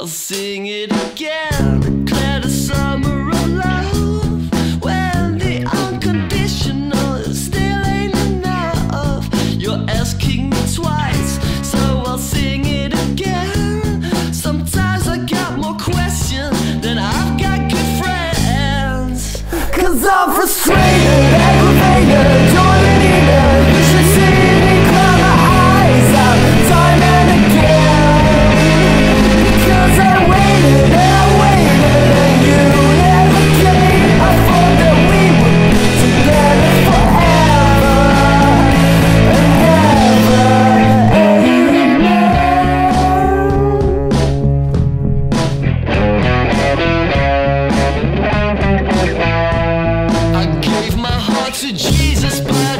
I'll sing it again. Declare the summer of love when the unconditional still ain't enough. You're asking me twice, so I'll sing it again. Sometimes I got more questions than I've got good friends. Cause I'm frustrated. Jesus blood.